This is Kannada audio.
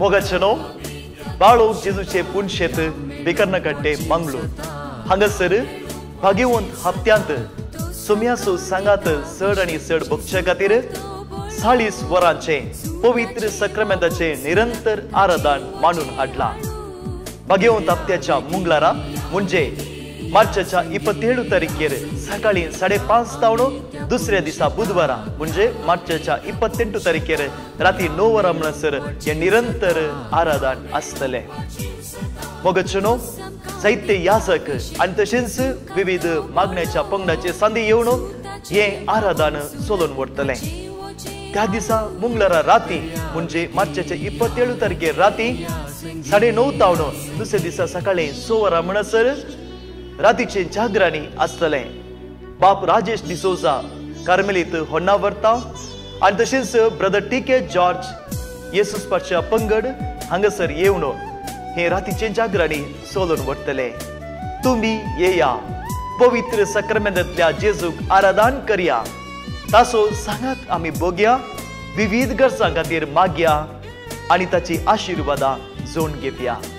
ಮೊಗಚನೋ ಬಾಳು ಜಿಜುಚೆ ಪುಣ್ಯೇತ್ ಬಿಕರ್ಣಗಟ್ಟೆ ಮಂಗ್ಳೂರು ಹಂಗಸರ್ ಭಗಿವಂತ್ ಹಪ್ತಾಂತ್ ಸುಮ್ಯಾಸು ಸಂಗಾತ್ ಸಡ್ ಅಣಿ ಸಡ್ ಭಕ್ಷ ಖಾತಿರ್ ಸಾಳೀಸ್ ವರಾಂಚೆ ಪವಿತ್ರ ಸಕ್ರಮೆಂದಚೆ ನಿರಂತರ ಆರಾಧಾನ್ ಮಾಡ್ಲಾ ಭಗಿವಂತ್ ಹಪ್ತಾಚ ಮುಂಗ್ಲಾರ ಮುಂಜೆ मार्चच्या चा इपत्तेळू तारखेर सकाळी पांच तावडो दुसऱ्या दिसा बुधवारा म्हणजे मार्चच्या इपत्तेंटू तारखेर राती णव वरां म्हणसर हे निरंतर आराधन आसतले मोगचनो जायते याजक आनी तशेंच विविध मागण्याच्या पंगडाचे सांदी येवन हे आराधन सोलोन वरतले त्या दिसा मंगळारा राती म्हणजे मार्चच्या इपत्तेळू तारखेर राती साडे णव तावडो दुसऱ्या दिसा सकाळी स वरां म्हणसर रातीचे जागराणी ಆಸ್ತಲೆ बाप राजेश डिसोजा कार्मेलीत होन्ना व्हरता आणि तसेच ब्रदर टी के जॉर्ज येसुस्पाच्या पंगड हांगासर येवनो हे रातीचे जागरणी सोलून वरतले तुम्ही येया पवित्र सक्रमेंदातल्या जेजूक आराधन करया तासो सांगत आम्ही बोग्या विविध गरसां खातीर मागया आणि ताची आशीर्वादा जोडून घेतया